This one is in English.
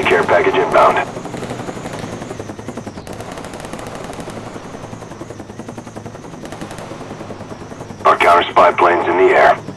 Enemy care package inbound. Our counter spy plane's in the air.